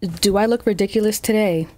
Do I look ridiculous today?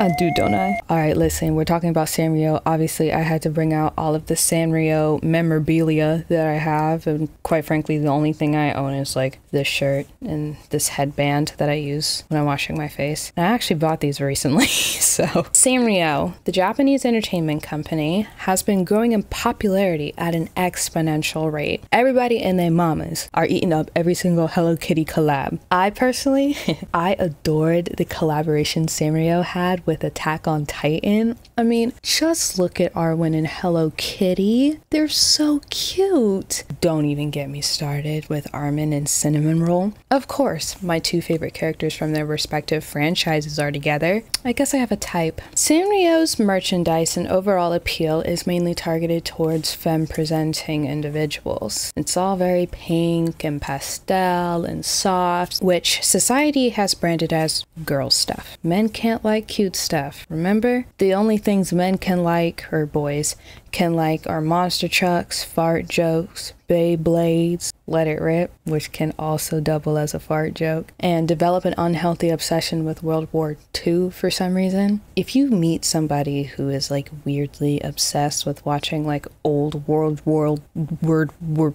I do, don't I? All right, listen, we're talking about Sanrio. Obviously, I had to bring out all of the Sanrio memorabilia that I have. And quite frankly, the only thing I own is like this shirt and this headband that I use when I'm washing my face. And I actually bought these recently. so, Sanrio, the Japanese entertainment company, has been growing in popularity at an exponential rate. Everybody and their mamas are eating up every single Hello Kitty collab. I personally, I adored the collaboration Sanrio had with Attack on Titan. I mean, just look at Eren and Hello Kitty. They're so cute. Don't even get me started with Armin and Cinnamon Roll. Of course, my two favorite characters from their respective franchises are together. I guess I have a type. Sanrio's merchandise and overall appeal is mainly targeted towards femme presenting individuals. It's all very pink and pastel and soft, which society has branded as girl stuff. Men can't like cute stuff. Remember? The only things men can like, or boys, can like are monster trucks, fart jokes, Beyblades, Let It Rip, which can also double as a fart joke, and develop an unhealthy obsession with World War II for some reason. If you meet somebody who is like weirdly obsessed with watching like old World War World War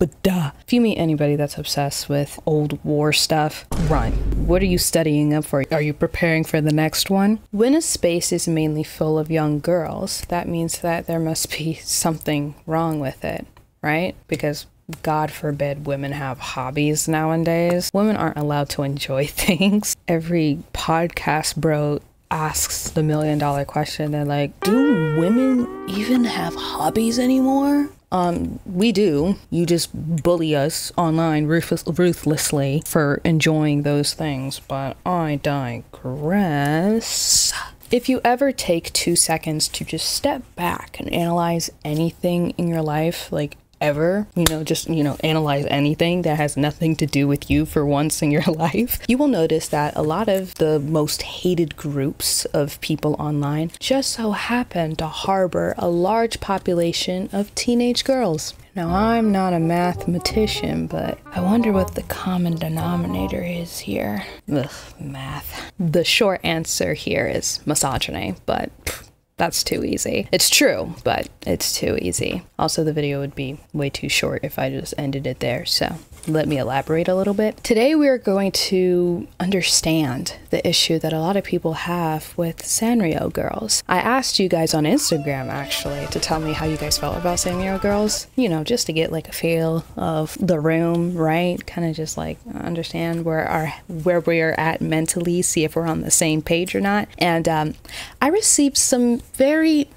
World War if you meet anybody that's obsessed with old war stuff, run. What are you studying up for? Are you preparing for the next one? When a space is mainly full of young girls, that means that there must be something wrong with it, right? Because God forbid women have hobbies nowadays. Women aren't allowed to enjoy things. Every podcast bro asks the million dollar question. They're like, do women even have hobbies anymore? Um, we do. You just bully us online ruthless, ruthlessly for enjoying those things, but I digress. If you ever take two seconds to just step back and analyze anything in your life, like ever, you know, just, you know, analyze anything that has nothing to do with you for once in your life, you will notice that a lot of the most hated groups of people online just so happen to harbor a large population of teenage girls. Now, I'm not a mathematician, but I wonder what the common denominator is here. Ugh, math. The short answer here is misogyny, but pff, that's too easy. It's true, but it's too easy. Also, the video would be way too short if I just ended it there, so let me elaborate a little bit. Today, we are going to understand the issue that a lot of people have with Sanrio girls. I asked you guys on Instagram actually to tell me how you guys felt about Sanrio girls, you know, just to get like a feel of the room, right? Kind of just like understand where our where we're at mentally, see if we're on the same page or not. And um, I received some very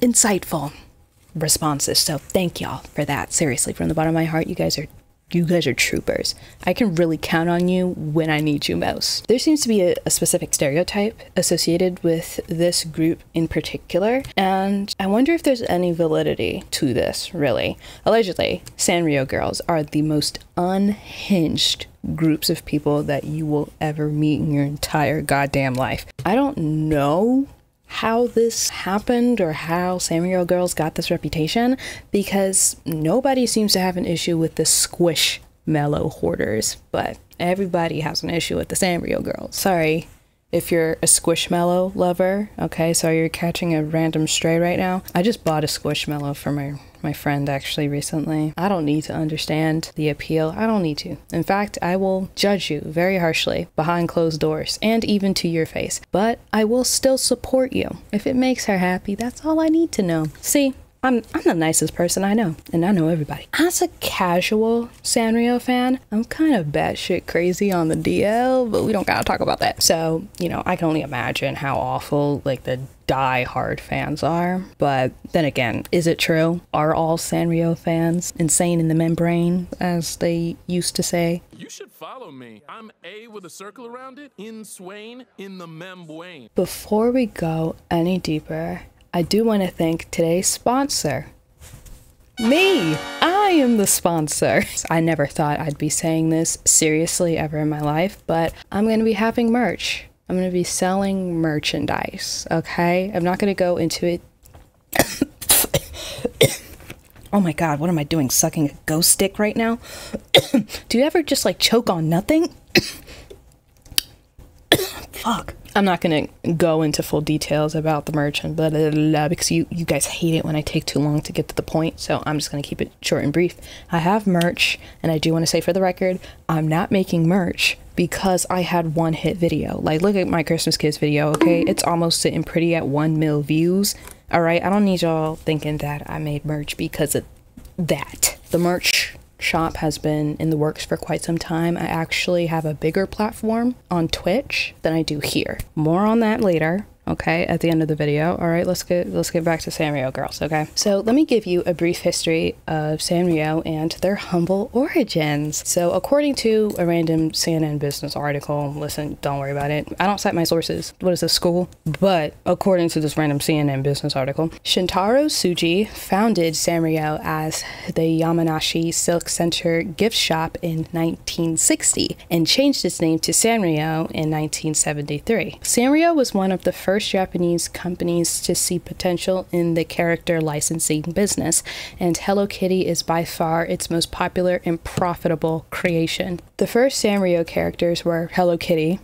insightful responses. So thank y'all for that. Seriously, from the bottom of my heart, you guys are you guys are troopers. I can really count on you when I need you most. There seems to be a, a, specific stereotype associated with this group in particular, and I wonder if there's any validity to this, really. Allegedly, Sanrio girls are the most unhinged groups of people that you will ever meet in your entire goddamn life. I don't know how this happened or how Sanrio Girls got this reputation because nobody seems to have an issue with the squish mellow hoarders, but everybody has an issue with the Sanrio Girls. Sorry if you're a squishmallow lover, okay, so you're catching a random stray right now. I just bought a squishmallow for my my friend actually recently. I don't need to understand the appeal. I don't need to. In fact, I will judge you very harshly behind closed doors and even to your face. But I will still support you. If it makes her happy, that's all I need to know. See, I'm, I'm the nicest person I know, and I know everybody. As a casual Sanrio fan, I'm kind of batshit crazy on the DL, but we don't gotta talk about that. So, you know, I can only imagine how awful like the die-hard fans are. But then again, is it true? Are all Sanrio fans insane in the membrane, as they used to say? You should follow me. I'm A with a circle around it, in Swain, in the membrane. Before we go any deeper, I do want to thank today's sponsor. Me! I am the sponsor. I never thought I'd be saying this seriously ever in my life, but I'm going to be having merch. I'm going to be selling merchandise, okay? I'm not going to go into it. Oh my god, what am I doing? Sucking a ghost stick right now? Do you ever just like choke on nothing? Fuck. I'm not gonna go into full details about the merch and blah, blah, blah, blah because you, you guys hate it when I take too long to get to the point. So I'm just gonna keep it short and brief. I have merch, and I do want to say for the record, I'm not making merch because I had one hit video. Like, look at my Christmas Kids video, okay? It's almost sitting pretty at one mil views. All right, I don't need y'all thinking that I made merch because of that. The merch shop has been in the works for quite some time. I actually have a bigger platform on Twitch than I do here. More on that later okay at the end of the video. All right let's get let's get back to sanrio girls okay? So let me give you a brief history of sanrio and their humble origins. So according to a random cnn business article listen don't worry about it. I don't cite my sources. What is this school? But according to this random cnn business article shintaro Tsuji founded sanrio as the yamanashi silk center gift shop in 1960 and changed its name to sanrio in 1973 sanrio was one of the first first Japanese companies to see potential in the character licensing business, and Hello Kitty is by far its most popular and profitable creation. The first Sanrio characters were Hello Kitty,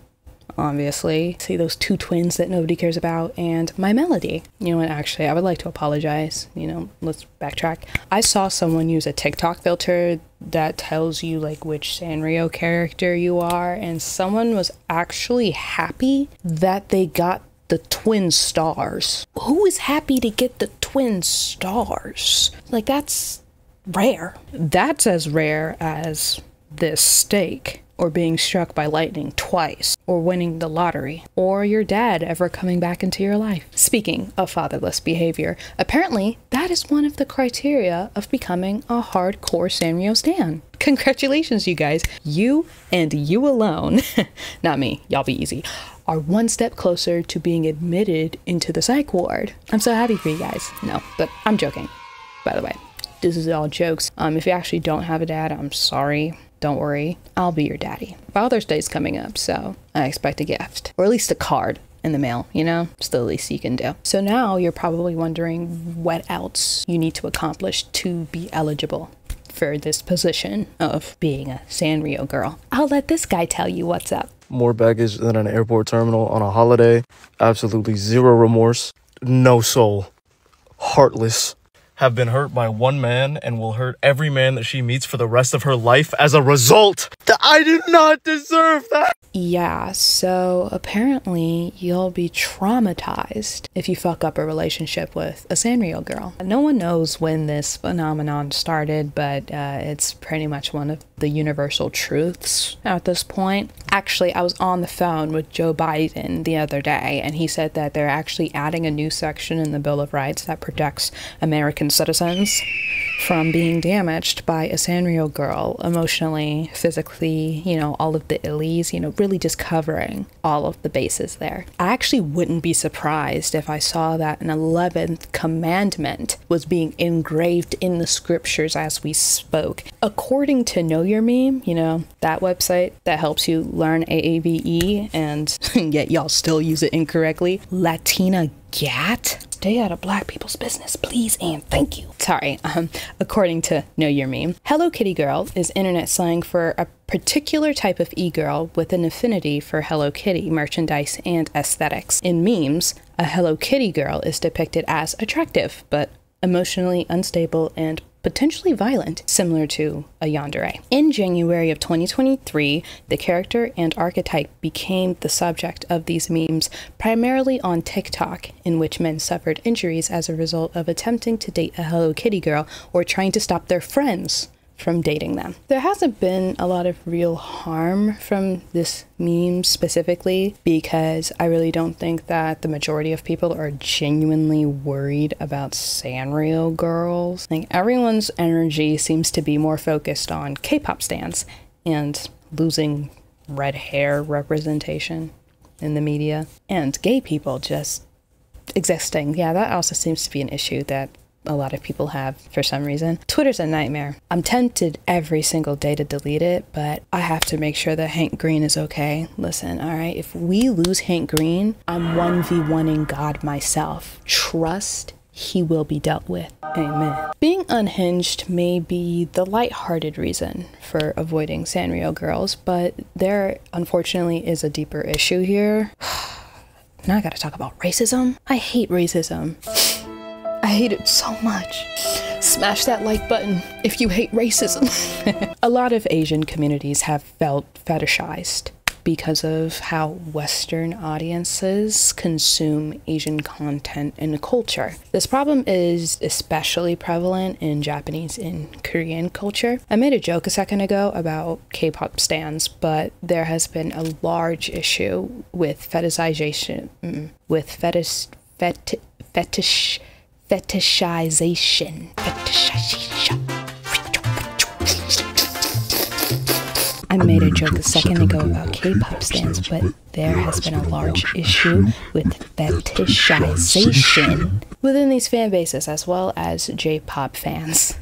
obviously. See those two twins that nobody cares about, and my melody. You know what? Actually, I would like to apologize. You know, let's backtrack. I saw someone use a TikTok filter that tells you like which Sanrio character you are, and someone was actually happy that they got the twin stars. Who is happy to get the twin stars? Like, that's rare. That's as rare as this steak, or being struck by lightning twice, or winning the lottery, or your dad ever coming back into your life. Speaking of fatherless behavior, apparently that is one of the criteria of becoming a hardcore Sanrio Stan. Congratulations, you guys. You and you alone, not me, y'all be easy, are one step closer to being admitted into the psych ward. I'm so happy for you guys. No, but I'm joking, by the way. This is all jokes. Um, if you actually don't have a dad, I'm sorry. Don't worry, I'll be your daddy. Father's Day's coming up, so I expect a gift, or at least a card in the mail, you know? It's the least you can do. So now you're probably wondering what else you need to accomplish to be eligible for this position of being a Sanrio girl. I'll let this guy tell you what's up more baggage than an airport terminal on a holiday. Absolutely zero remorse, no soul, heartless. Have been hurt by one man and will hurt every man that she meets for the rest of her life as a result. I did not deserve that. Yeah, so apparently you'll be traumatized if you fuck up a relationship with a Sanrio girl. No one knows when this phenomenon started, but uh, it's pretty much one of the universal truths at this point. Actually, I was on the phone with Joe Biden the other day, and he said that they're actually adding a new section in the Bill of Rights that protects American citizens from being damaged by a Sanrio girl emotionally, physically, you know, all of the illies, you know, really just covering all of the bases there. I actually wouldn't be surprised if I saw that an 11th commandment was being engraved in the scriptures as we spoke. According to Know Your Meme, you know, that website that helps you learn AAVE and yet y'all still use it incorrectly, Latina Gat? Stay out of black people's business, please and thank you. Sorry, um, according to Know Your Meme. Hello Kitty Girl is internet slang for a particular type of e-girl with an affinity for Hello Kitty merchandise and aesthetics. In memes, a Hello Kitty girl is depicted as attractive, but emotionally unstable and potentially violent, similar to a yandere. In January of 2023, the character and archetype became the subject of these memes, primarily on TikTok, in which men suffered injuries as a result of attempting to date a Hello Kitty girl or trying to stop their friends from dating them. There hasn't been a lot of real harm from this meme specifically because I really don't think that the majority of people are genuinely worried about Sanrio girls. Like everyone's energy seems to be more focused on K-pop stans and losing red hair representation in the media and gay people just existing. Yeah, that also seems to be an issue that a lot of people have for some reason. Twitter's a nightmare. I'm tempted every single day to delete it, but I have to make sure that Hank Green is okay. Listen, all right, if we lose Hank Green, I'm 1v1ing God myself. Trust he will be dealt with. Amen. Being unhinged may be the light-hearted reason for avoiding Sanrio girls, but there unfortunately is a deeper issue here. now I gotta talk about racism. I hate racism. I hate it so much. Smash that like button if you hate racism. a lot of Asian communities have felt fetishized because of how Western audiences consume Asian content and culture. This problem is especially prevalent in Japanese and Korean culture. I made a joke a second ago about K pop stands, but there has been a large issue with fetishization, mm, with fetish, fet, fetish, fetishization. Fetishization. I made a joke a second ago about K-pop stands, but there has been a large issue with fetishization within these fan bases as well as J-pop fans.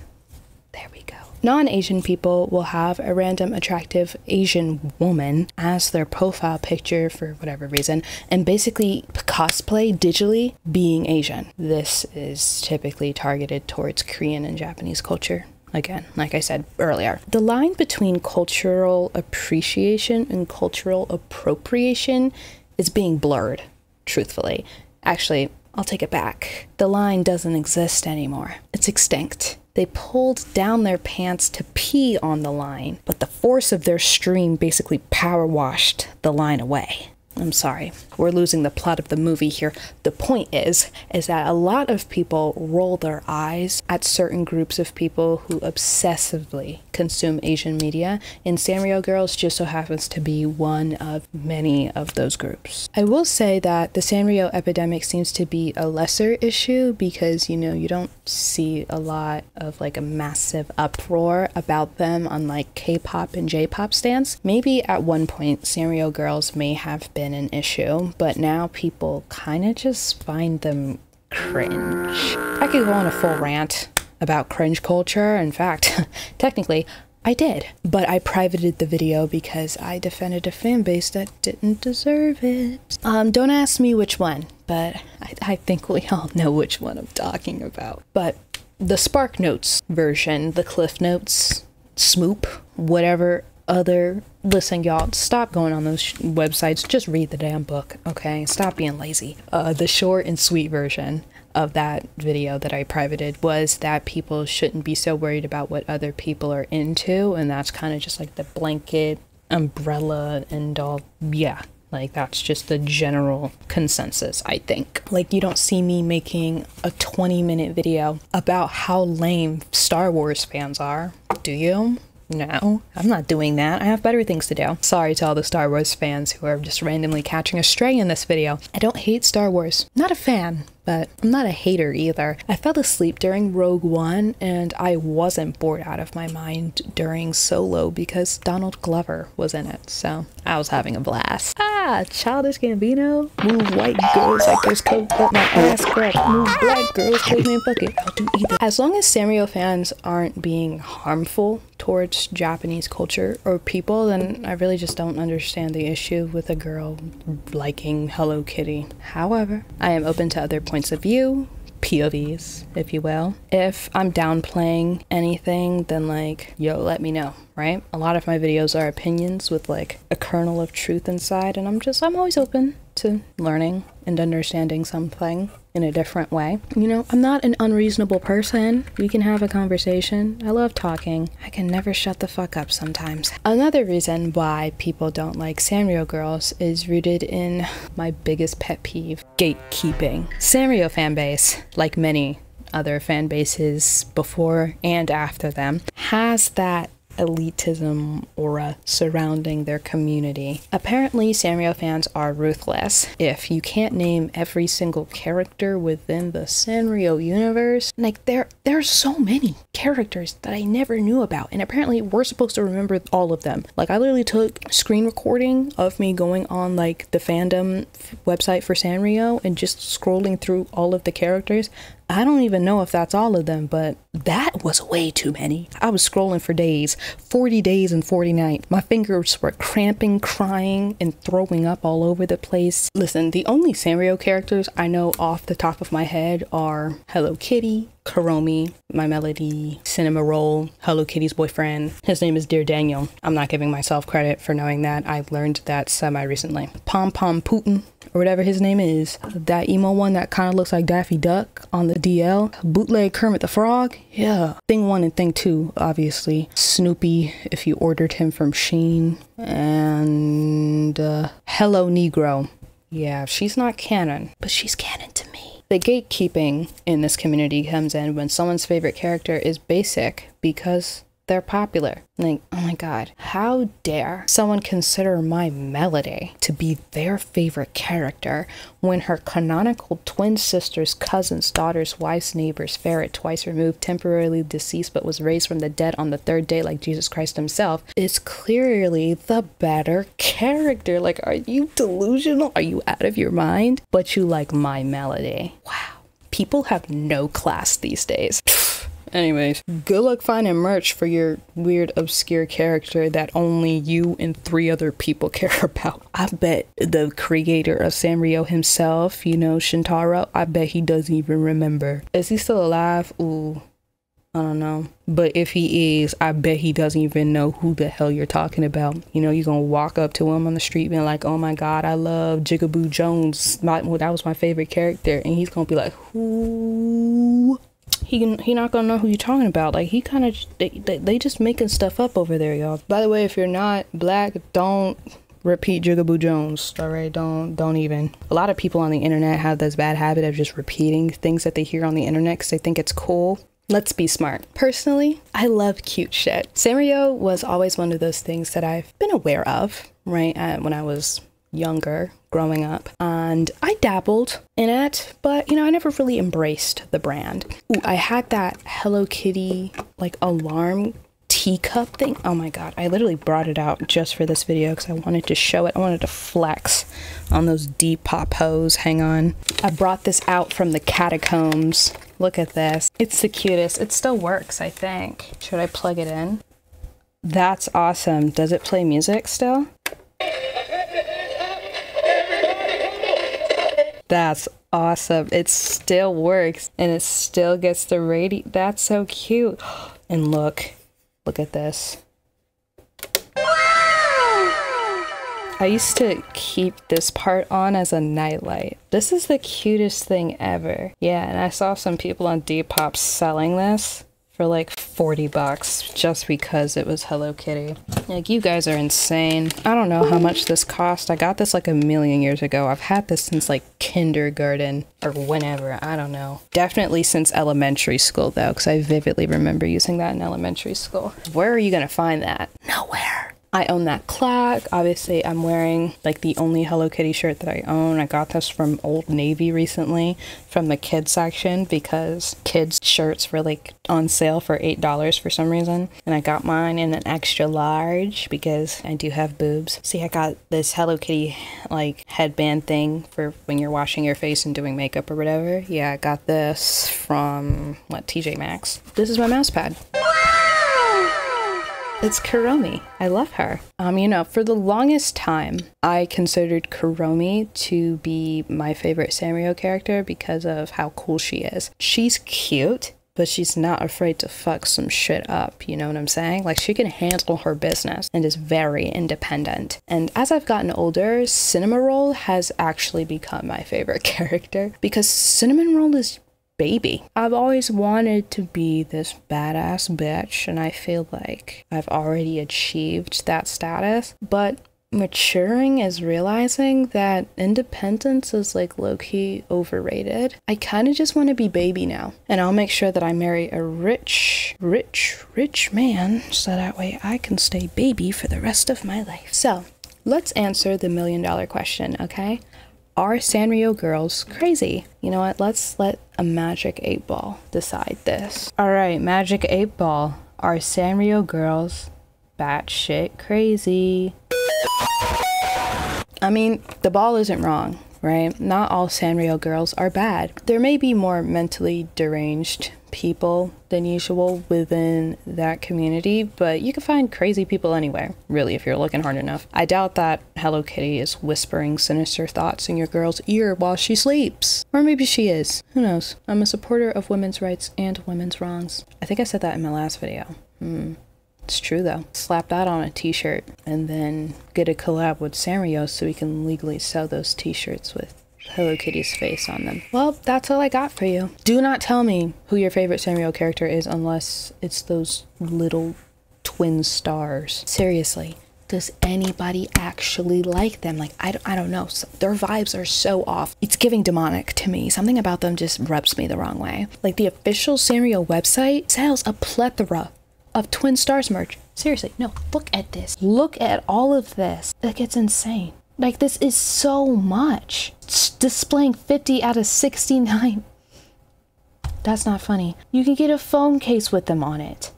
Go. Non-Asian people will have a random attractive Asian woman as their profile picture for whatever reason and basically cosplay digitally being Asian. This is typically targeted towards Korean and Japanese culture. Again, like I said earlier, the line between cultural appreciation and cultural appropriation is being blurred, truthfully. Actually, I'll take it back. The line doesn't exist anymore, it's extinct. They pulled down their pants to pee on the line, but the force of their stream basically power washed the line away. I'm sorry, we're losing the plot of the movie here. The point is, is that a lot of people roll their eyes at certain groups of people who obsessively consume Asian media, and Sanrio Girls just so happens to be one of many of those groups. I will say that the Sanrio epidemic seems to be a lesser issue because, you know, you don't see a lot of like a massive uproar about them unlike K-pop and J-pop stands. Maybe at one point Sanrio Girls may have been an issue, but now people kind of just find them cringe. I could go on a full rant about cringe culture. In fact, technically, I did, but I privated the video because I defended a fan base that didn't deserve it. Um, don't ask me which one, but I, I think we all know which one I'm talking about. But the Spark Notes version, the Cliff Notes, Shmoop, whatever other listen y'all stop going on those websites just read the damn book okay stop being lazy uh, the short and sweet version of that video that i privated was that people shouldn't be so worried about what other people are into and that's kind of just like the blanket umbrella and all yeah like that's just the general consensus i think like you don't see me making a 20 minute video about how lame star wars fans are do you no, I'm not doing that. I have better things to do. Sorry to all the Star Wars fans who are just randomly catching a stray in this video. I don't hate Star Wars. Not a fan, but I'm not a hater either. I fell asleep during Rogue One and I wasn't bored out of my mind during Solo because Donald Glover was in it, so I was having a blast. Ah, Childish Gambino, move white girls like there's coke up my ass crack, move black girls, fuck it, I'll do either. As long as Sanrio fans aren't being harmful towards Japanese culture or people, then I really just don't understand the issue with a girl liking Hello Kitty. However, I am open to other points of view, POVs, if you will. If I'm downplaying anything, then like, yo, let me know, right? A lot of my videos are opinions with like a kernel of truth inside, and I'm just, I'm always open to learning and understanding something in a different way. You know, I'm not an unreasonable person. We can have a conversation. I love talking. I can never shut the fuck up sometimes. Another reason why people don't like Sanrio girls is rooted in my biggest pet peeve gatekeeping. Sanrio fanbase, like many other fan bases before and after them, has that elitism aura surrounding their community. Apparently, Sanrio fans are ruthless. If you can't name every single character within the Sanrio universe, like there there are so many characters that I never knew about. And apparently, we're supposed to remember all of them. Like, I literally took screen recording of me going on like the fandom website for Sanrio and just scrolling through all of the characters. I don't even know if that's all of them, but that was way too many. I was scrolling for days 40 days and 40 nights. My fingers were cramping, crying, and throwing up all over the place. Listen, the only Sanrio characters I know off the top of my head are Hello Kitty, Kuromi, My Melody, Cinnamoroll, Hello Kitty's boyfriend. His name is Dear Daniel. I'm not giving myself credit for knowing that. I learned that semi recently. Pom Pom Putin, or whatever his name is. That emo one that kind of looks like Daffy Duck on the DL. Bootleg Kermit the Frog. Yeah. Thing one and thing two, obviously. Snoopy, if you ordered him from Shein. And uh, Hello Negro. Yeah, she's not canon, but she's canon to me. The gatekeeping in this community comes in when someone's favorite character is basic because they're popular. Like, oh my god, how dare someone consider my Melody to be their favorite character when her canonical twin sister's cousin's daughter's wife's neighbor's ferret, twice removed, temporarily deceased, but was raised from the dead on the third day, like Jesus Christ himself, is clearly the better character. Like, are you delusional? Are you out of your mind? But you like my Melody. Wow. People have no class these days. Anyways, good luck finding merch for your weird, obscure character that only you and three other people care about. I bet the creator of Sanrio himself, you know, Shintaro, I bet he doesn't even remember. Is he still alive? Ooh. I don't know. But if he is, I bet he doesn't even know who the hell you're talking about. You know, you're going to walk up to him on the street being like, oh my God, I love Jigaboo Jones. My, well, that was my favorite character. And he's going to be like, who? He he not gonna know who you're talking about. Like he kind of they, they they just making stuff up over there, y'all. By the way, if you're not black, don't repeat Jigaboo Jones. All right, don't don't even. A lot of people on the internet have this bad habit of just repeating things that they hear on the internet because they think it's cool. Let's be smart. Personally, I love cute shit. Sanrio was always one of those things that I've been aware of, right? Uh, when I was younger growing up and I dabbled in it, but you know, I never really embraced the brand. Ooh, I had that Hello Kitty like alarm teacup thing. Oh my god, I literally brought it out just for this video because I wanted to show it. I wanted to flex on those Depop hose. Hang on. I brought this out from the catacombs. Look at this. It's the cutest. It still works, I think. Should I plug it in? That's awesome. Does it play music still? That's awesome. It still works and it still gets the radio. That's so cute. And look, look at this. I used to keep this part on as a nightlight. This is the cutest thing ever. Yeah, and I saw some people on Depop selling this for like 40 bucks just because it was Hello Kitty. Like, you guys are insane. I don't know how much this cost. I got this like a million years ago. I've had this since like kindergarten or whenever. I don't know. Definitely since elementary school though, because I vividly remember using that in elementary school. Where are you going to find that? Nowhere. I own that clock. Obviously, I'm wearing like the only Hello Kitty shirt that I own. I got this from Old Navy recently from the kids section because kids shirts were like on sale for $8 for some reason. And I got mine in an extra large because I do have boobs. See, I got this Hello Kitty like headband thing for when you're washing your face and doing makeup or whatever. Yeah, I got this from what TJ Maxx. This is my mouse pad. It's Kuromi. I love her. Um, you know, for the longest time, I considered Kuromi to be my favorite Sanrio character because of how cool she is. She's cute, but she's not afraid to fuck some shit up, you know what I'm saying? Like she can handle her business and is very independent. And as I've gotten older, Cinnamoroll has actually become my favorite character because Cinnamon Roll is baby. I've always wanted to be this badass bitch, and I feel like I've already achieved that status. But maturing is realizing that independence is like low key overrated. I kind of just want to be baby now. And I'll make sure that I marry a rich, rich, rich man so that way I can stay baby for the rest of my life. So let's answer the million dollar question, okay? Are Sanrio girls crazy? You know what? Let's let a Magic 8 Ball decide this. All right, Magic 8 Ball. Are Sanrio girls batshit crazy? I mean, the ball isn't wrong, right? Not all Sanrio girls are bad. There may be more mentally deranged people than usual within that community, but you can find crazy people anywhere, really, if you're looking hard enough. I doubt that Hello Kitty is whispering sinister thoughts in your girl's ear while she sleeps. Or maybe she is. Who knows? I'm a supporter of women's rights and women's wrongs. I think I said that in my last video. Hmm. It's true though. Slap that on a t-shirt and then get a collab with Sanrio so we can legally sell those t-shirts with Hello Kitty's face on them. Well, that's all I got for you. Do not tell me who your favorite Sanrio character is unless it's those little twin stars. Seriously, does anybody actually like them? Like, I don't, I don't know. So their vibes are so off. It's giving demonic to me. Something about them just rubs me the wrong way. Like, the official Sanrio website sells a plethora of Twin Stars merch. Seriously, no, look at this. Look at all of this. Like, it's insane. Like, this is so much. It's displaying 50 out of 69. That's not funny. You can get a phone case with them on it.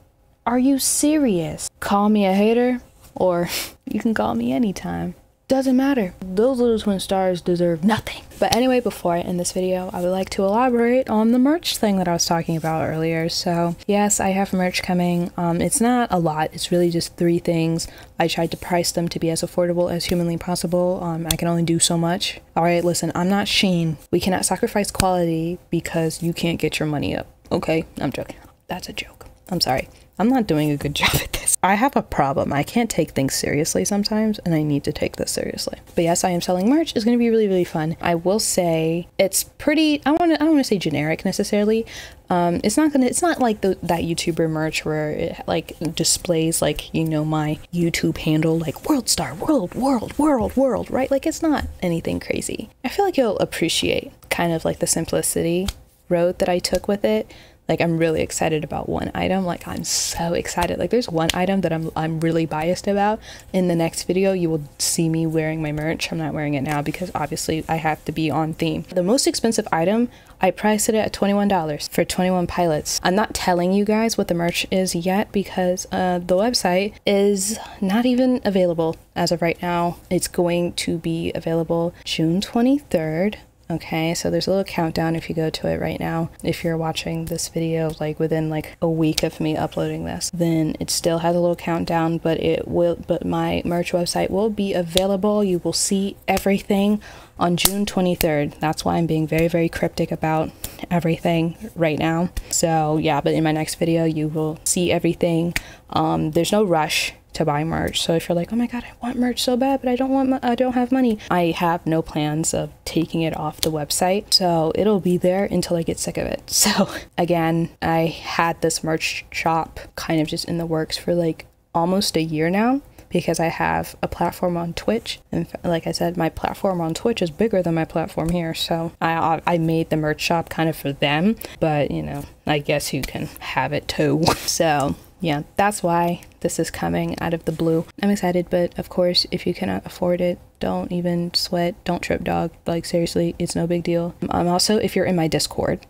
Are you serious? Call me a hater, or you can call me anytime. Doesn't matter. Those little twin stars deserve nothing. But anyway, before I end this video, I would like to elaborate on the merch thing that I was talking about earlier. So yes, I have merch coming. Um, it's not a lot. It's really just three things. I tried to price them to be as affordable as humanly possible. Um, I can only do so much. All right, listen, I'm not Shein. We cannot sacrifice quality because you can't get your money up. Okay, I'm joking. That's a joke. I'm sorry. I'm not doing a good job at this. I have a problem. I can't take things seriously sometimes, and I need to take this seriously. But yes, I am selling merch. It's going to be really, really fun. I will say it's pretty. I want to. I don't want to say generic necessarily. Um, it's not gonna. It's not like the, that YouTuber merch where it like displays like you know my YouTube handle like World Star, Wurld, Wurld, Wurld, Wurld, right? Like it's not anything crazy. I feel like you'll appreciate kind of like the simplicity road that I took with it like I'm really excited about one item. Like I'm so excited. Like there's one item that I'm I'm really biased about. In the next video, you will see me wearing my merch. I'm not wearing it now because obviously I have to be on theme. The most expensive item, I priced it at $21 for 21 pilots. I'm not telling you guys what the merch is yet because uh, the website is not even available as of right now. It's going to be available June 23rd Okay, so there's a little countdown if you go to it right now. If you're watching this video like within like a week of me uploading this, then it still has a little countdown, but it will but my merch website will be available. You will see everything on June 23rd. That's why I'm being very very cryptic about everything right now. So, yeah, but in my next video you will see everything. Um there's no rush to buy merch. So if you're like, "Oh my god, I want merch so bad, but I don't want I don't have money." I have no plans of taking it off the website. So it'll be there until I get sick of it. So again, I had this merch shop kind of just in the works for like almost a year now because I have a platform on Twitch. And like I said, my platform on Twitch is bigger than my platform here. So I, I made the merch shop kind of for them, but you know, I guess you can have it too. So yeah, that's why this is coming out of the blue. I'm excited, but of course, if you cannot afford it, don't even sweat. Don't trip, dog. Like, seriously, it's no big deal. Um, also, if you're in my Discord,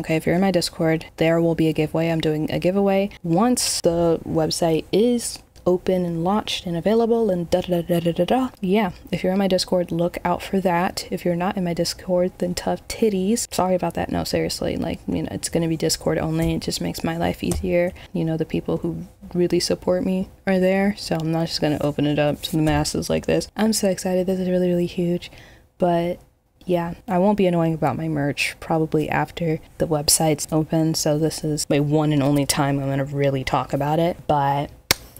Okay, if you're in my Discord, there will be a giveaway. I'm doing a giveaway once the website is open and launched and available and da da da da da da. Yeah, if you're in my Discord, look out for that. If you're not in my Discord, then tough titties. Sorry about that. No, seriously, like, you know, it's gonna be Discord only. It just makes my life easier. You know, the people who really support me are there, so I'm not just gonna open it up to the masses like this. I'm so excited. This is really, really huge. But yeah, I won't be annoying about my merch probably after the website's open. So this is my one and only time I'm gonna really talk about it. But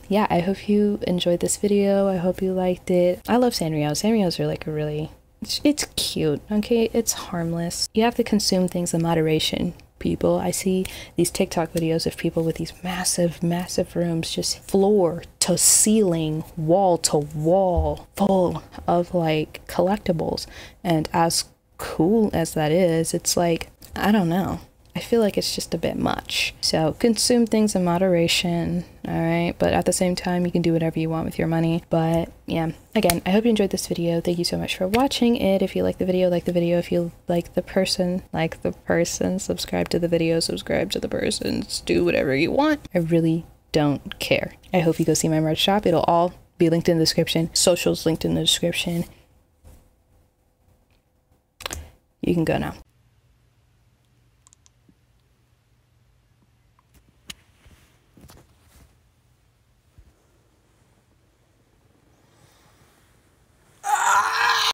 yeah, I hope you enjoyed this video. I hope you liked it. I love Sanrio. Sanrios are like a really, it's, it's cute, okay? It's harmless. You have to consume things in moderation, people. I see these TikTok videos of people with these massive, massive rooms, just floor to ceiling, wall to wall, full of like collectibles. And as cool as that is, it's like, I don't know. I feel like it's just a bit much. So consume things in moderation, all right? But at the same time, you can do whatever you want with your money. But yeah, again, I hope you enjoyed this video. Thank you so much for watching it. If you like the video, like the video. If you like the person, like the person. Subscribe to the video, subscribe to the persons. Do whatever you want. I really don't care. I hope you go see my merch shop. It'll all be linked in the description. Socials linked in the description. You can go now.